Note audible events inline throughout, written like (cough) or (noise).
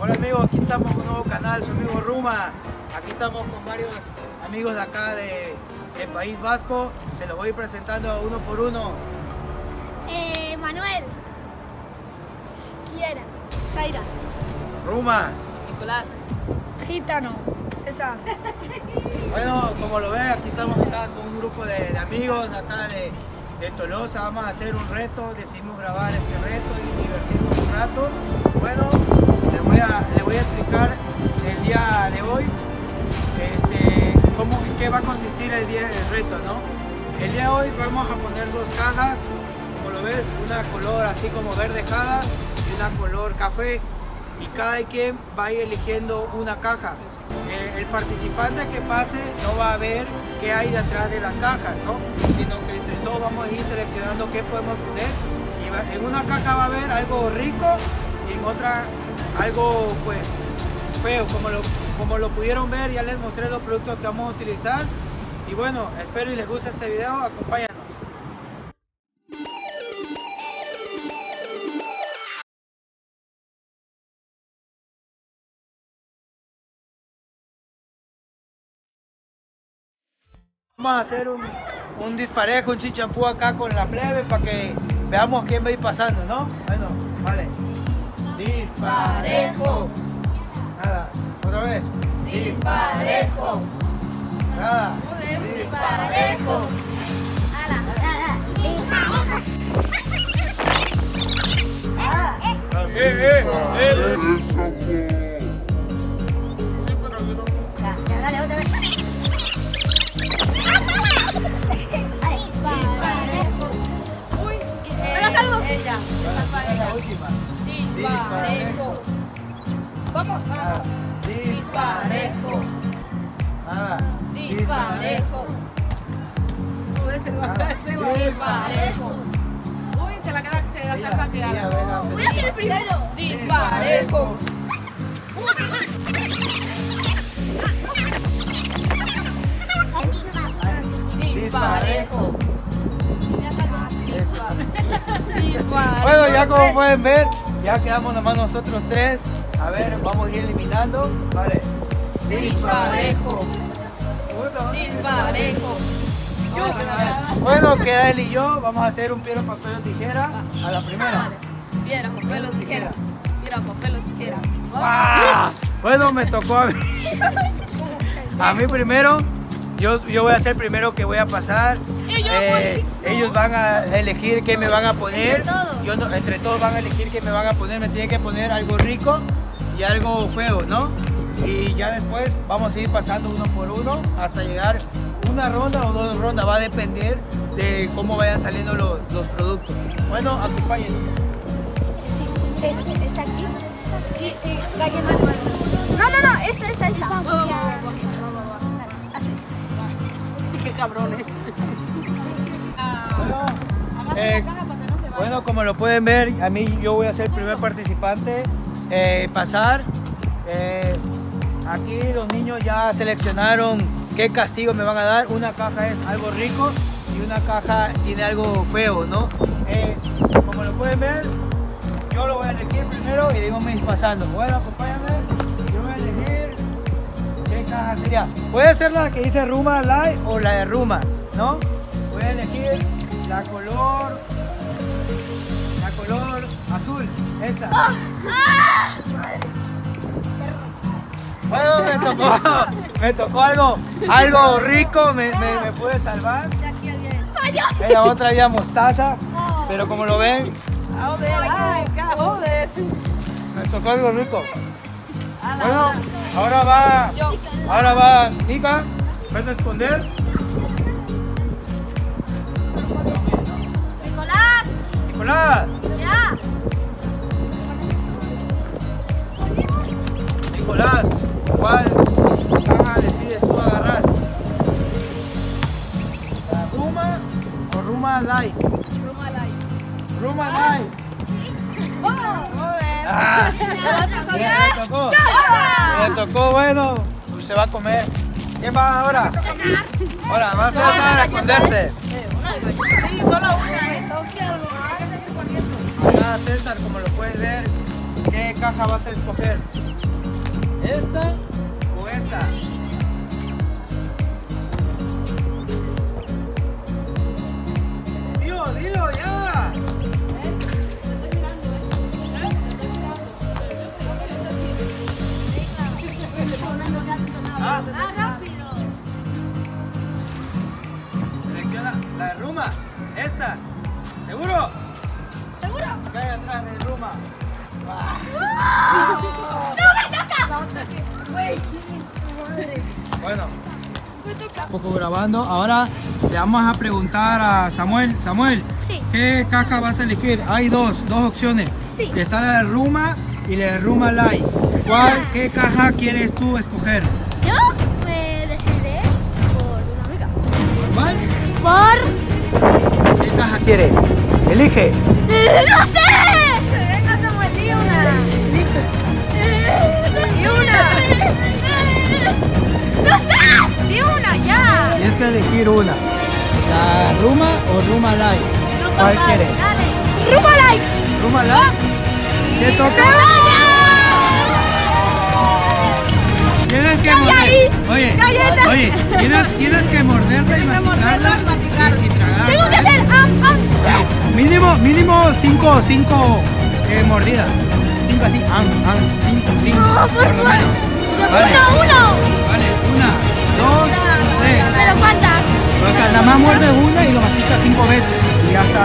Hola amigos, aquí estamos con un nuevo canal, su amigo Ruma. Aquí estamos con varios amigos de acá de, País Vasco. Se los voy presentando uno por uno. Eh, Manuel. Kiera. Zaira. Ruma. Nicolás. Gitano. César. Bueno, como lo ven, aquí estamos acá con un grupo de, de amigos acá de, de Tolosa. Vamos a hacer un reto, decidimos grabar este reto y divertirnos un rato. Bueno, les voy a, les voy a explicar el día de hoy este, cómo, en qué va a consistir el, día, el reto, ¿no? El día de hoy vamos a poner dos cajas, como lo ves, una color así como verde cada y una color café. Y cada quien va a ir eligiendo una caja. Eh, el participante que pase no va a ver qué hay detrás de las cajas, ¿no? Sino que entre todos vamos a ir seleccionando qué podemos poner. Y en una caja va a haber algo rico y en otra algo pues feo, como lo, como lo pudieron ver, ya les mostré los productos que vamos a utilizar. Y bueno, espero y les guste este video, acompáñanos. Vamos a hacer un, un disparejo, un chichampú acá con la plebe para que veamos quién va a ir pasando, ¿no? Bueno, vale. Disparejo. Nada. Otra vez. Disparejo. Nada. Disparejo. Eh, eh, eh. Dale, otra vez. Ella. La última. Disparejo. Vamos. Disparejo. Nada. Disparejo. Nada. Disparejo. Uy, se la queda, se la saca Voy a ser el primero. Disparejo. Ya como pueden ver, ya quedamos nomás nosotros tres. A ver, vamos a ir eliminando. Vale. Disparejo. Disparejo. Bueno, queda él y yo. Vamos a hacer un piedra, papel o tijera a la primera. Piedra, papel o tijera. Piedra, papel o tijera. ¡Ah! Bueno, me tocó a mí. (laughs) A mí primero. Yo, yo voy a ser primero que voy a pasar. Eh, ellos van a elegir qué me van a poner. Entre todos. Yo no- entre todos van a elegir qué me van a poner. Me tienen que poner algo rico y algo feo, ¿no? Y ya después vamos a ir pasando uno por uno hasta llegar una ronda o dos rondas. Va a depender de cómo vayan saliendo los, los productos. Bueno, acompáñenme. ¿Está aquí? No, no, no, esta, esta, esta. Así. Qué cabrones. Eh, bueno, como lo pueden ver, a mí yo voy a ser el primer participante. eh, pasar. Eh, aquí los niños ya seleccionaron qué castigo me van a dar. Una caja es algo rico y una caja tiene algo feo, ¿no? Como lo pueden ver, yo lo voy a elegir primero y de ahí vamos a ir pasando. Bueno, acompáñame. Yo voy a elegir qué caja sería. Puede ser la que dice Ruma Light o la de Ruma, ¿no? Voy a elegir la color. La color azul. Esta. Bueno, me tocó, me tocó algo, algo rico, me, me, me pude salvar. En la otra había mostaza, pero como lo ven, Joder, ay, ca- joder. me tocó algo rico. Bueno, ahora va, ahora va Nika, ¿puedes esconder? Nicolás, ya. Nicolás, ¿cuál caja decides tú agarrar? ¿La Ruma o Ruma Light? Ruma Light. Ruma Light. Joder. Ah, me tocó. Le tocó, bueno, pues se va a comer. ¿Quién va ahora? Ahora, va César a esconderse. Sí, solo una. César, como lo puedes ver, ¿qué caja vas a escoger? ¿Esta o esta? Tío, dilo ya. Ah, Selecciona la de Ruma. Esta. ¿Seguro? ¿Seguro? ¿Qué hay atrás de es su madre? Bueno. Un poco grabando. Ahora le vamos a preguntar a Samuel. Samuel, Sí. ¿qué caja vas a elegir? Hay dos, dos opciones. Sí. Está la de Ruma y la de Ruma Light. ¿Cuál, qué caja quieres tú escoger? Yo me decidiré por una amiga. ¿Cuál? Por... ¿Qué caja quieres? Elige. ¡No sé! Venga, Samuel, di una. ¡Di una! ¡No sé! Di una, ya. Tienes que elegir una. ¿La Ruma o Ruma Light? ¿Cuál quieres? ¡Rumba like! ¿Ruma Light? ¿Qué toca? Tienes que morder. Oye, ¡Cállate! oye, tienes, tienes que morderla y masticarla y y, tragarla. Tengo que hacer... ¡Ah, ah! Mínimo, mínimo cinco, cinco eh, mordidas. Cinco así, am, am, cinco, cinco. No, por lo favor. menos. Vale, ¡Uno, uno! vale, una, dos, tres. ¿Pero cuántas? O sea, nada más muerde una y lo mastica cinco veces y ya está.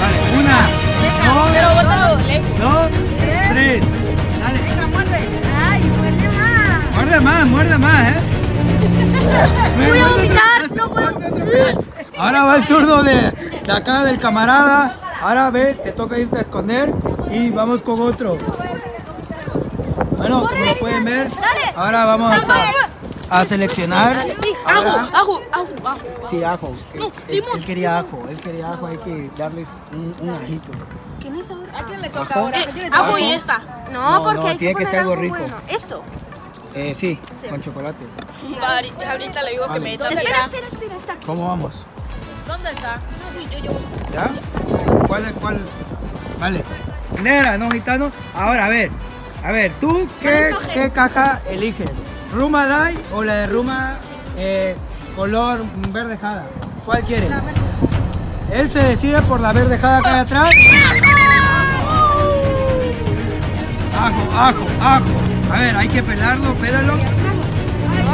Vale, una, Pero dos, bótalo lejos. dos, tres. Dale, Venga, muerde. ¡Ay, muerde más! muerde más, muerde más, ¿eh? (laughs) Voy a vomitar, no puedo. Ahora va el turno de, de acá del camarada. Ahora ve, te toca irte a esconder y vamos con otro. Bueno, como lo pueden ver, ahora vamos a, a seleccionar. Ajo, Ahora- ajo, ajo, ajo. Sí, ajo. Él, él quería ajo, él quería ajo, hay que darles un, un ajito. ¿Quién es ahora? ¿A quién le toca Ajo. ahora? Eh, ¿A quién le toca? ajo y esta. No, No, porque no, hay tiene que ser algo rico. bueno. Esto. Eh, sí, con chocolate. Ahorita ahorita le digo que me ¿Dónde toque. está? Espera, espera, está aquí. ¿Cómo vamos? ¿Dónde está? Uy, yo, yo. ¿Ya? ¿Cuál es cuál? Vale. Negra, no gitano. Ahora, a ver. A ver, ¿tú qué, qué caja eliges? ¿Ruma Light o la de Ruma eh, color verde jada? ¿Cuál quieres? Él se decide por la verde jada acá de atrás. Ajo, ajo, ajo. A ver, hay que pelarlo, pélalo.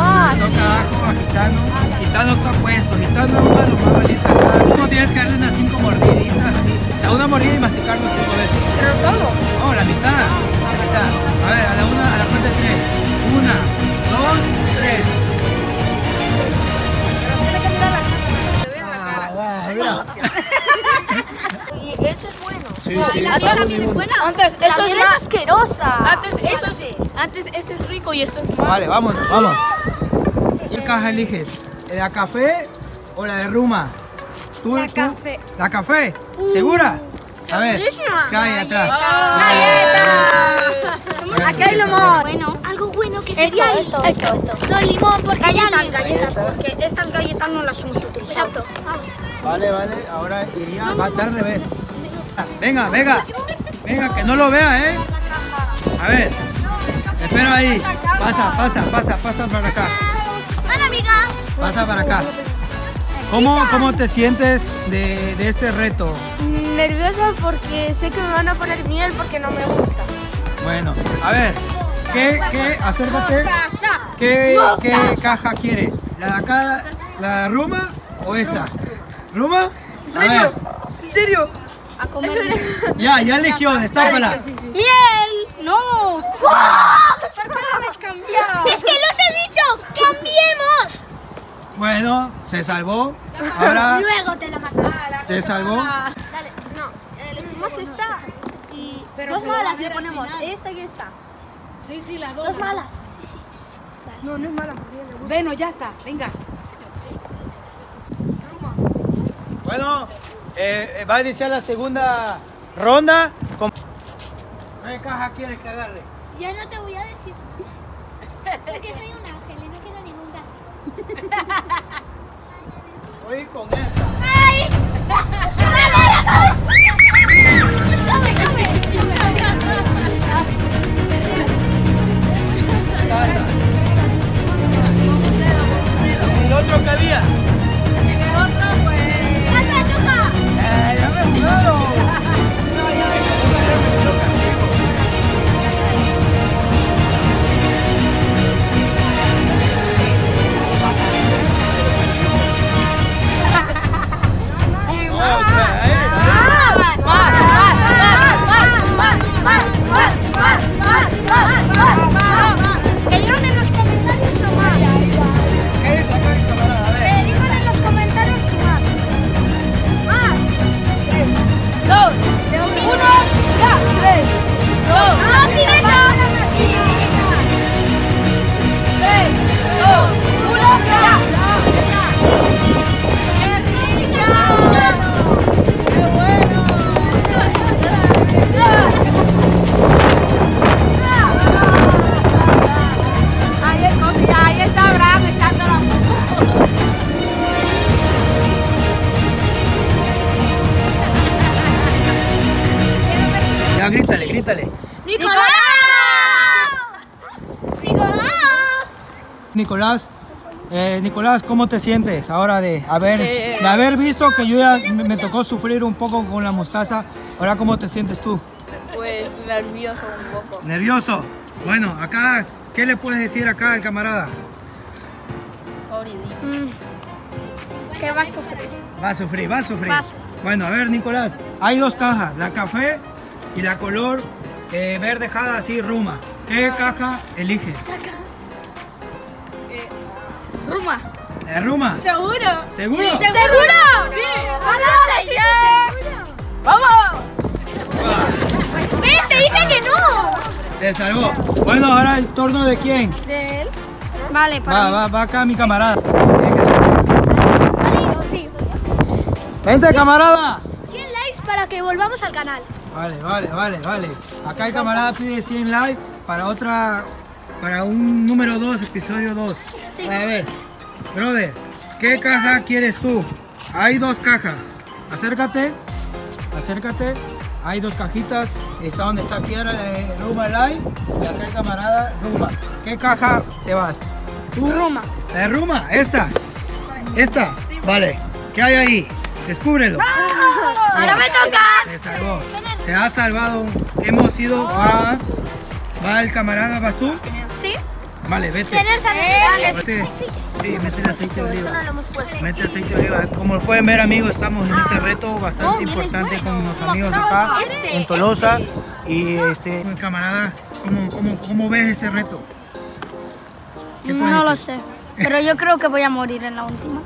Ah, Toca ajo a Gitano. Gitano está puesto. Gitano es uno de los más valientes acá. Tú tienes que darle unas cinco mordiditas así. O sea, una mordida y masticarlo cinco veces. ¿Pero todo? No, la mitad. La mitad. A ver, a la una, a la cuenta de tres. Una, dos, tres. Ah, mira. (laughs) Y ese es bueno. Sí, No, sí. la mía también es buena. Antes, La eso es asquerosa. Antes, eso es, antes ese es rico y esto es más. Vale, vamos, vamos. ¿Qué caja eliges? ¿La café o la de Ruma? ¿Tú, La tú? café. ¿La café? ¿Segura? A ver, segurísima. ¿qué hay atrás? Aquí hay limón. Bueno, algo bueno que sería esto, esto, esto, esto. No, limón, porque galletas, galletas, porque estas galletas no las hemos utilizado. Exacto, vamos. Vale, vale, ahora iría, va a estar al revés. Venga, venga, venga, que no lo vea, ¿eh? A ver, espera ahí. Pasa, pasa, pasa, pasa para acá. Pasa para acá. ¿Cómo, cómo te sientes de, de este reto? Nerviosa porque sé que me van a poner miel porque no me gusta. Bueno, a ver, ¿qué, qué, acércate, ¿qué, qué caja quieres? ¿La de acá, la de Ruma o esta? ¿Ruma? A ver, ¿En serio? A comer. (laughs) ya, ya eligió, destápala. ¡Miel! ¡No! ¿Por qué no me has cambiado? ¡Es que los he dicho! ¡Cambiemos! Bueno, se salvó. Ahora Luego te la mato. se salvó. Dale, no. Elegimos esta y Pero dos malas le ponemos. Esta y esta. Sí, sí, las dos. Dos malas. Sí, sí. No, no es mala. Bueno, ya está. Venga. Bueno, eh, eh, va a iniciar la segunda ronda. con- ¿Qué caja quieres que agarre? Yo no te voy a decir. (laughs) Porque soy un ángel y no quiero Voy con esta. ¡Ay! ¡Come, come! Casa. ¿El otro que Nicolás, eh, Nicolás, ¿cómo te sientes ahora de haber, Eh. de haber visto que yo ya me, me tocó sufrir un poco con la mostaza? Ahora, ¿cómo te sientes tú? Pues nervioso un poco. ¿Nervioso? Bueno, acá, ¿qué le puedes decir acá al camarada? Mm. Que va a sufrir. Va a sufrir, va a sufrir. Va a sufrir. Bueno, a ver, Nicolás, hay dos cajas, la café y la color eh, verde jada así ruma. ¿Qué caja eliges? Ruma. ¿La ruma? ¿Seguro? ¿Seguro? ¿Seguro? Sí. Hola, sí, seguro. ¡Vamos! ¿Ves? Te dice que no. Se salvó. Bueno, ahora el turno de quién? ¿De él? Vale, para Va, mí. va, va acá mi camarada. Vente, camarada. 100 likes para que volvamos al canal. Vale, vale, vale, vale. Acá el camarada pide 100 likes para otra, para un número 2, episodio 2. Sí. A ver, brother, ¿qué caja quieres tú? Hay dos cajas. Acércate, acércate. Hay dos cajitas. Está donde está la de Ruma Live. Y acá el camarada Ruma. ¿Qué caja te vas? ¿Tú? Ruma. ¿La de Ruma? ¿Esta? ¿Esta? Vale. ¿Qué hay ahí? Descúbrelo. Ahora me toca. Se salvó. Ha salvado. Hemos ido. Ahora va el camarada, ¿vas tú? ¿Sí? Vale, vete. Tener sanidades. Vete. Sí, mete el aceite de Esto no oliva. lo hemos puesto. Mete aceite de oliva. Como pueden ver, amigos, estamos en este reto bastante importante con los amigos de acá Este, en Tolosa. Y este, camarada, ¿cómo, cómo, cómo ves este reto? ¿Qué puedes No lo sé. Pero yo creo que voy a morir en la última.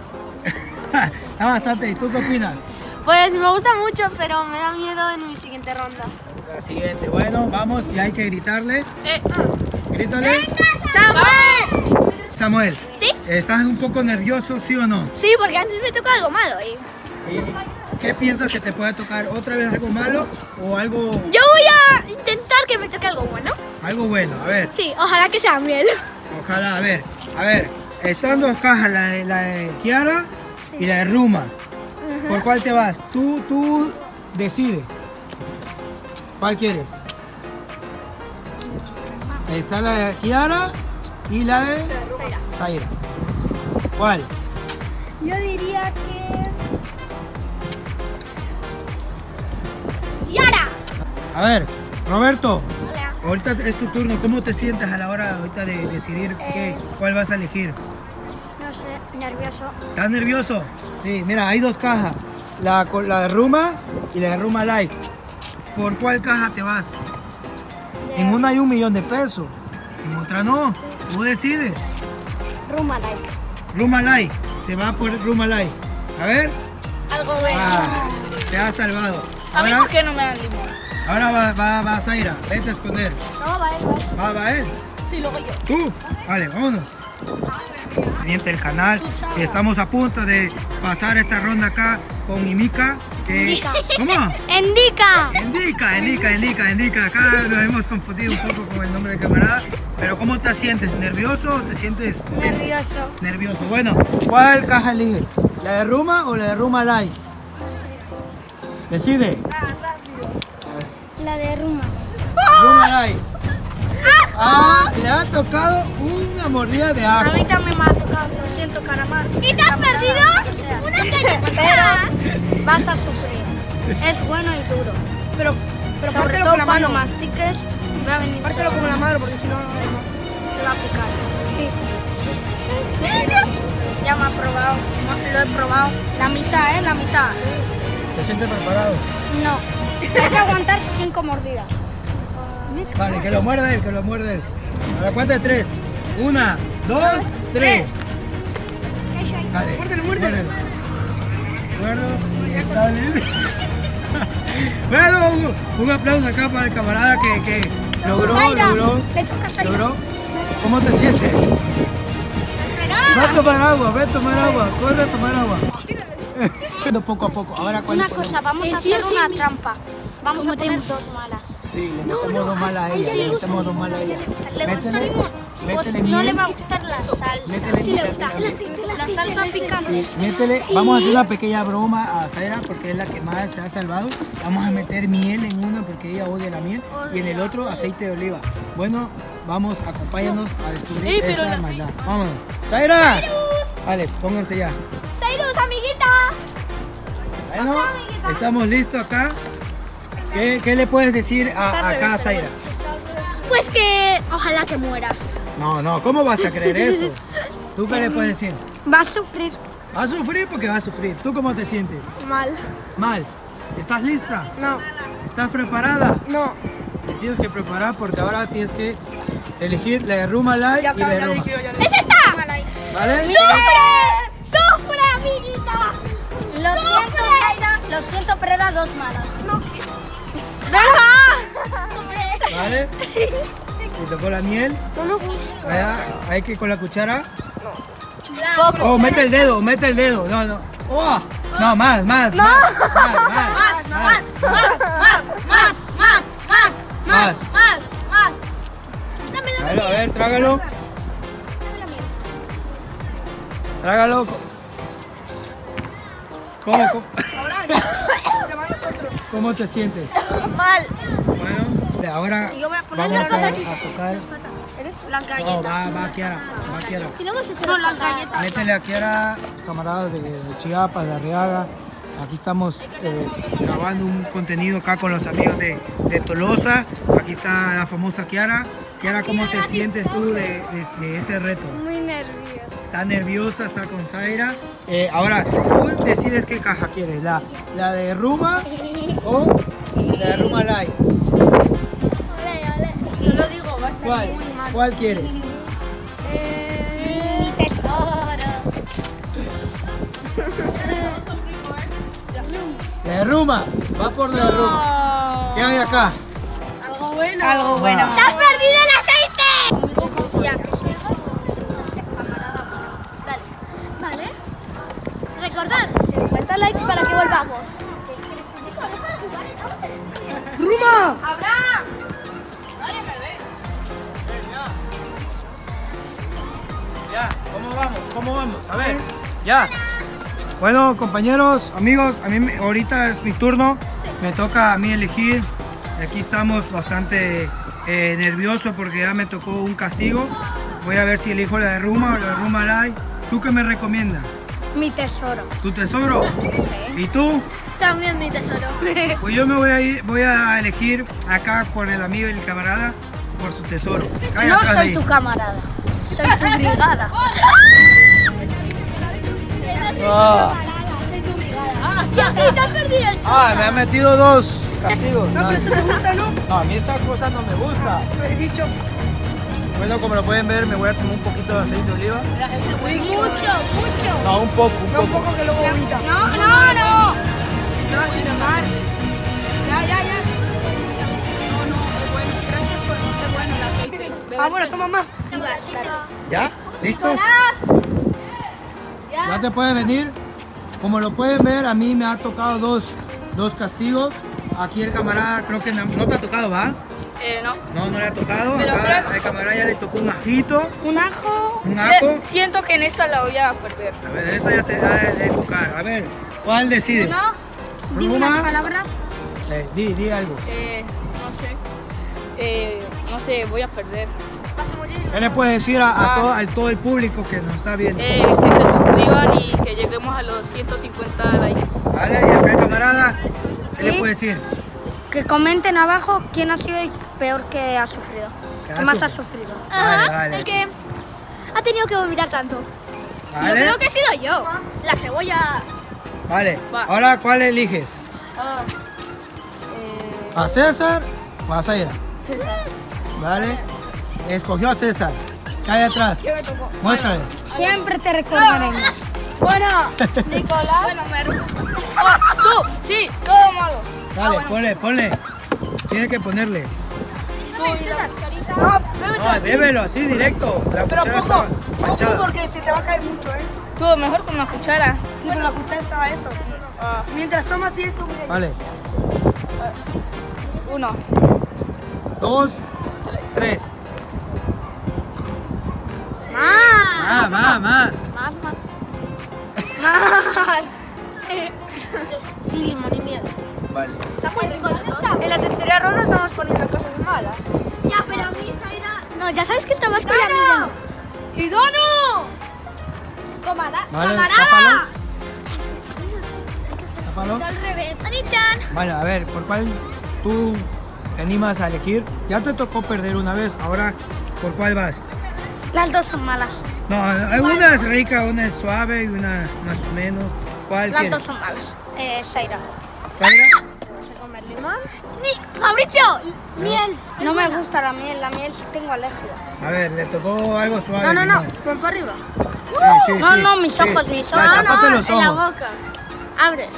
(laughs) Está bastante. ¿Y tú qué opinas? Pues me gusta mucho, pero me da miedo en mi siguiente ronda. La siguiente. Bueno, vamos y hay que gritarle. Eh, Grítale. ¡Samuel! Samuel, ¿Sí? ¿estás un poco nervioso, sí o no? Sí, porque antes me tocó algo malo. Y... ¿Y ¿Qué piensas que te puede tocar otra vez algo malo o algo, Yo voy a intentar que me toque algo bueno. algo bueno? A ver, Sí, ojalá que sea miel. ojalá, a ver, a ver, están dos cajas, la de, la de Kiara y la de Ruma. ¿Por cuál te vas? Tú, tú decide. ¿Cuál quieres? Está la de Kiara y la de Zaira. ¿Cuál? Yo diría que... ¡Yara! A ver, Roberto, Hola. ahorita es tu turno. ¿Cómo te sientes a la hora ahorita de decidir qué, cuál vas a elegir? No sé, nervioso. ¿Estás nervioso? Sí, mira, hay dos cajas. La, la de Ruma y la de Ruma Light. ¿Por cuál caja te vas? En una hay un millón de pesos, en otra no. Tú decides. Ruma like. Ruma Light, se va por Ruma Light. A ver. Algo bueno. Ah, te ha salvado. a mí, Ahora, ¿por qué no me dan limón? ahora va, va, va Zaira, vete a esconder. No, vale, vale. Va, va él. Sí, luego yo. ¿Tú? Vale, vámonos. Pendiente del canal. Estamos a punto de pasar esta ronda acá con Imika ¿Cómo? Indica. Indica, indica, indica, indica. Acá nos hemos confundido un poco con el nombre de camarada. Pero ¿cómo te sientes? ¿Nervioso o te sientes Nervioso. nervioso? Bueno, ¿cuál caja elige? ¿La de Ruma o la de Ruma Light? Decide. La de Ruma. Ruma Light. Ah, le ha tocado una mordida de A ajo. mí también me ha tocado, lo siento, caramar. ¿Y te has perdido? Unas (laughs) galletitas. Vas a sufrir. Es bueno y duro. Pero, pero Sobre pártelo todo con la cuando mano. mastiques, va a venir. Pártelo con la mano porque si no, no hay más. Te va a picar. Sí. Ya me ha probado. Lo he probado. La mitad, ¿eh? La mitad. ¿Te sientes preparado? No. Hay que aguantar cinco mordidas. Vale, que lo muerde él, que lo muerde él. A la cuenta de tres. Una, dos, tres. Dale. Muérdelo, muérdelo. Muérdelo. Está bien. Bueno, un, un aplauso acá para el camarada que, que logró, Zaira, logró, logró. ¿Cómo te sientes? Va a tomar agua, ve a tomar agua, corre a tomar agua. poco a poco. Ahora cuál Una cosa, vamos a hacer una trampa. Vamos a poner dos malas. Sí, le metemos dos malas a ella, le metemos dos malas a ella. ¿Le gusta Métele, métele No le va a gustar la salsa. Métele Sí miel. le gusta. La salsa picante. Métele, vamos a hacer una pequeña broma a Zaira porque es la que más se ha salvado. Vamos a meter miel en una porque ella odia la miel y en el otro aceite de oliva. Bueno, vamos, acompáñanos a descubrir Ey, pero esta el maldad. Vámonos. ¡Zaira! Vale, pónganse ya. ¡Sairus, amiguita! Bueno, estamos listos acá. ¿Qué, qué le puedes decir a, acá a Zaira? Pues que ojalá que mueras. No, no, ¿cómo vas a creer eso? ¿Tú qué le puedes decir? Va a sufrir Va a sufrir porque va a sufrir. ¿Tú cómo te sientes? Mal. Mal. ¿Estás lista? No. ¿Estás preparada? No. Te tienes que preparar porque ahora tienes que elegir la de Ruma Light Ya y la de ya ya ¡Es esta! ¿Vale? ¡Sufre! ¡Sufre, amiguita! Lo siento, Zaira. Lo siento, pero era dos malas. No ¡Venga! (laughs) ¿Vale? (laughs) Te tocó la miel. No me gusta. Allá, hay que con la cuchara. Oh, mete el dedo, mete el dedo. No, no. Oh, no, más, más, más, más, más, más, ¡Más! ¡Más! ¡Más! ¡Más! más. ¡Más! ¡Más! Dame, dame. A ver, a ver, trágalo. Trágalo. ¿Cómo, cómo, Se va a nosotros. cómo te sientes? Mal. Bueno, ahora Yo voy a poner vamos a, a tocar. Eres las No, galletas. va, va Kiara, va Kiara. Y no hemos hecho no, las galletas. Métele a camaradas de, de Chiapas, de Arriaga. Aquí estamos eh, grabando un contenido acá con los amigos de, de Tolosa. Aquí está la famosa Kiara. Kiara, ¿cómo te sientes tú de, de- de este reto? Muy nerviosa. Está nerviosa, está con Zaira. Eh, ahora, tú decides qué caja quieres, la, la de Ruma o la de Ruma Light. ¿Cuál? muy mal. ¿Cuál quieres? Eh... Mi tesoro. La Ruma. Va por la Ruma. ¿Qué hay acá? Algo bueno. Algo bueno. ¡Te has perdido ¿cómo vamos? A ver, ya. Bueno, compañeros, amigos, a mí me- ahorita es mi turno. Me toca a mí elegir. Aquí estamos bastante eh, nerviosos porque ya me tocó un castigo. Voy a ver si elijo la de Ruma o la de Ruma Light. ¿Tú qué me recomiendas? Mi tesoro. ¿Tu tesoro? ¿Y tú? También mi tesoro. (laughs) Pues yo me voy a ir, voy a elegir acá por el amigo y el camarada por su tesoro. No soy ahí. tu camarada. Soy tu brigada. (laughs) Ah. Te has perdido el Ah, me ha metido dos castigos. No, pero eso te gusta, ¿no? No, a mí esa cosa no me gusta. Lo he dicho. Bueno, como lo pueden ver, me voy a tomar un poquito de aceite de oliva. Mucho, mucho. No, un poco, un No, un poco. poco que luego vomita. No, no, no. No, así normal. Ya, ya, ya. Ah, bueno, toma más. ¿Ya? ¿Listos? Ya te puedes venir. Como lo pueden ver, a mí me ha tocado dos dos castigos. Aquí el camarada creo que no, no te ha tocado, ¿va? Eh, no. No, no le ha tocado. Pero Acá creo- al camarada ya le tocó un ajito. Un ajo. Un ajo. Siento que en esta la voy a perder. A ver, eso ya te da de tocar. A ver, ¿cuál decide? Uno, Di unas palabras. eh, di, di algo. eh, no sé. Eh, no sé, voy a perder. ¿Qué le puedes decir a, a Ah. todo, a todo el público que nos está viendo? Eh, que se suscriban y que lleguemos a los 150 likes. ¿Vale? Y acá el camarada, ¿qué le puedes decir? Que comenten abajo quién ha sido el peor que ha sufrido. Que ¿Qué ha más ha sufrido. Vale, vale. el que ha tenido que vomitar tanto. ¿Vale? Yo creo que he sido yo. La cebolla. Vale. Va. Ahora, ¿cuál eliges? Ah, eh, ¿A César o a Zaira? César. ¿Vale? Escogió a César. ¿Qué hay atrás? ¿Qué me tocó? Muéstrale. Siempre te recordaremos. Bueno, (laughs) Nicolás. Bueno, me... Oh, tú, sí, todo malo. Dale, bueno. ponle, ponle. Tiene que ponerle. Tú y la cucharita. No, bébelo así directo. La Pero poco, poco porque este te va a caer mucho, ¿eh? Tú, mejor con la cuchara. Sí, pero la cuchara estaba esto. Ah, Mientras tomas y eso, mira. Vale. uno. Dos, tres. ¡Ah! Más, más, más. Más, más. (laughs) Sí, limón y miel. Vale. En la tercera ronda estamos poniendo cosas malas. Ya, pero a mí Zaira... No, ya sabes que el tabasco ya miden. ¡Y Dono! Comara... Vale, ¡Camarada! Tápalo. Al revés. Ani-chan. Vale, a ver, ¿por cuál tú te animas a elegir? Ya te tocó perder una vez, ahora, ¿por cuál vas? Las dos son malas. No, hay una es rica, una es suave y una más o menos. ¿Cuál Las quieres? dos son malas. Eh, Zaira. ¿Zaira? ¿Vas a comer limón? Ni... ¡Mauricio! Miel. No me gusta la miel. La miel tengo alergia. A ver, le tocó algo suave. No, no, no. Pon para arriba. Sí, sí, No, sí, no, mis sí. ojos, mis ojos. tápate los en la boca. Abre.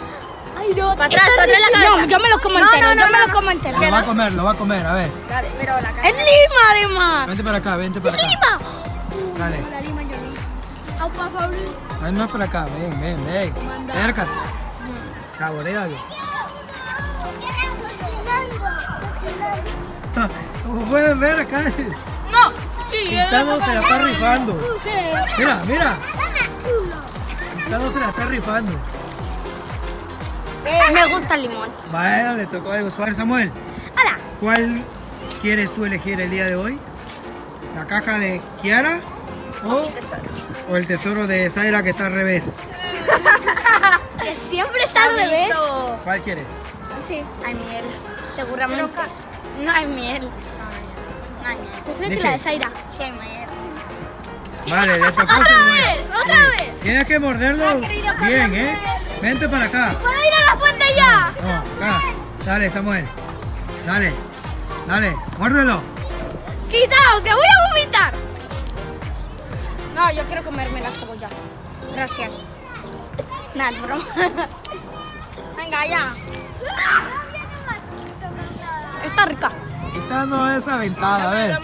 Ay, no. Para atrás, para atrás la cabeza. No, yo me lo como entero. yo me lo como entero. Lo va a comer, lo va a comer, a ver. Dale, pero la cabeza. Es lima, además. Vente para acá, vente para acá. ¡Lima! Dale. Ven más para acá, ven, ven, ven. Acércate. Saborealo. (laughs) Como pueden ver acá, No, sí, Quintano se la está rifando. Mira, mira. Quintano se la está rifando. Me gusta el limón. Bueno, le tocó algo suave. Samuel, ¡Hala! ¿cuál quieres tú elegir el día de hoy? ¿La caja de Kiara o, o el tesoro de Zaira que está al revés? (laughs) Que siempre está al revés. ¿Cuál quieres? Sí. Hay miel. Seguramente. No hay miel. No hay miel. Yo creo que la de Zaira. Sí hay miel. Vale, le tocó (laughs) ¡Otra vez! ¡Otra Sí. vez! Tienes que morderlo querido bien. ¿eh? Vente para acá. ¿Puedo ir a la fuente ya? No, acá. Dale, Samuel. Dale. Dale, muérdelo. ¡Quitaos, que voy a vomitar! No, yo quiero comerme la cebolla. Gracias. Nada, es broma. (laughs) Venga, ya. Está rica. Esta no es aventada, a ver.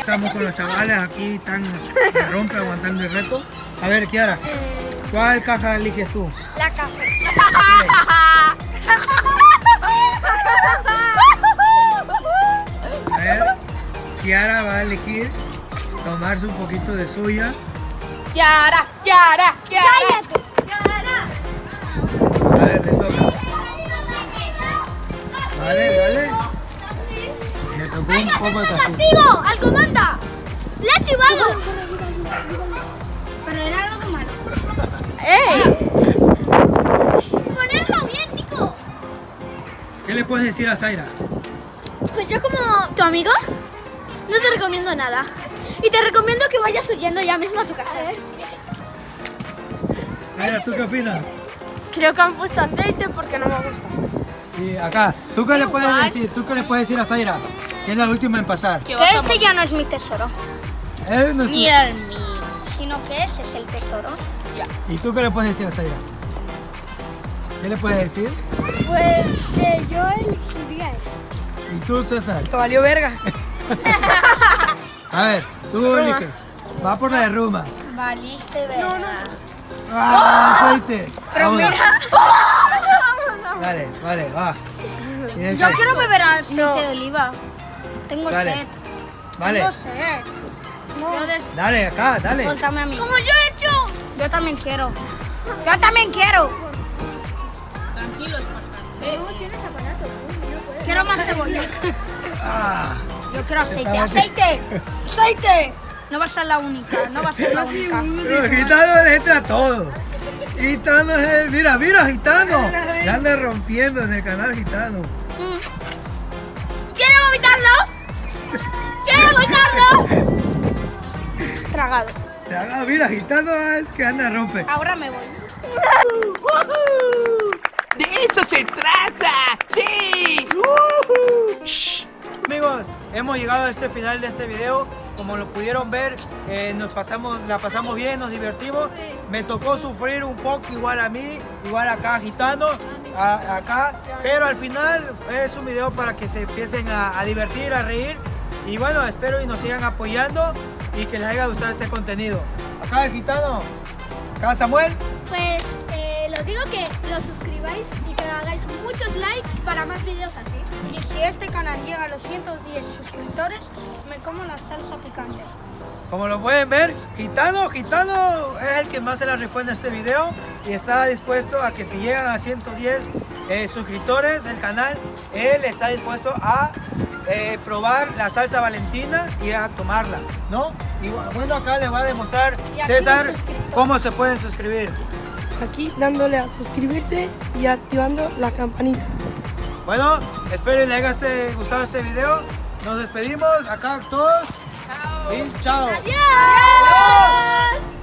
Estamos con los chavales aquí, están de rompe aguantando el reto. A ver, Kiara, ¿cuál caja eliges tú? La café. A ver, Kiara va a elegir tomarse un poquito de suya. Kiara, Kiara, Kiara. ¡Cállate! A ver, le toca. Vale, vale. Le tocó un poco de castigo. ¡Castigo! ¡Al comanda! ¡Le ha chivado! Pero era algo malo. ¡Ey! ¡Ponerlo bien, Nico! ¿Qué le puedes decir a Zaira? Pues yo como tu amigo no te recomiendo nada. Y te recomiendo que vayas huyendo ya mismo a tu casa. Zaira, ¿tú qué opinas? Creo que han puesto aceite porque no me gusta. Y acá, ¿tú qué le puedes decir? ¿Tú qué le puedes decir a Zaira? Que es la última en pasar. Que Que a este ya no es mi tesoro. Es nuestro- Ni el mío. Sino que ese es el tesoro. ¿Y tú qué le puedes decir a Zaira? ¿Qué le puedes decir? Pues que yo elegiría este. ¿Y tú, César? Te valió verga. (laughs) A ver, tú elige. Va por la de Ruma. Valiste, verga. ¡Ah, aceite! Pero Ahora. (laughs) mira. Dale, vale, va. Tienes Yo que- quiero beber aceite de oliva. Tengo Dale. sed. Vale, Tengo sed. Yo des- dale, acá, dale. Contame a mí. Como yo he hecho. Yo también quiero. Yo también quiero. Tranquilo, Espartano. Quiero más cebolla. Ah, Yo quiero aceite. ¡Aceite! ¡Aceite! No va a ser la única. No va a ser la única. pero Gitano le entra todo. Gitano es el, mira, mira, Gitano. Ya anda rompiendo en el canal Gitano. Mm. ¿Quieres vomitarlo? ¿Quieres vomitarlo? Tragado. Ah, mira, Gitano es que anda rompe. Ahora me voy. ¡De eso se trata! ¡Sí! Hemos llegado a este final de este video. Como lo pudieron ver, eh, nos pasamos, la pasamos bien, nos divertimos. Me tocó sufrir un poco igual a mí, igual acá agitando, a- acá. Pero al final es un video para que se empiecen a, divertir, a reír. Y bueno, espero y nos sigan apoyando y que les haya gustado este contenido. Acá gitano, acá Samuel. Pues eh, los digo que lo suscribáis y muchos likes para más videos así. Y si este canal llega a los 110 suscriptores, me como la salsa picante. Como lo pueden ver, Gitano, Gitano es el que más se la rifó en este video y está dispuesto a que si llegan a 110 eh, suscriptores del canal, él está dispuesto a eh, probar la salsa valentina y a tomarla, ¿no? Y bueno, acá les va a demostrar César cómo se pueden suscribir. Aquí dándole a suscribirse y activando la campanita. Bueno, espero les haya gustado este video. Nos despedimos acá todos. Y chao. ¡Adiós!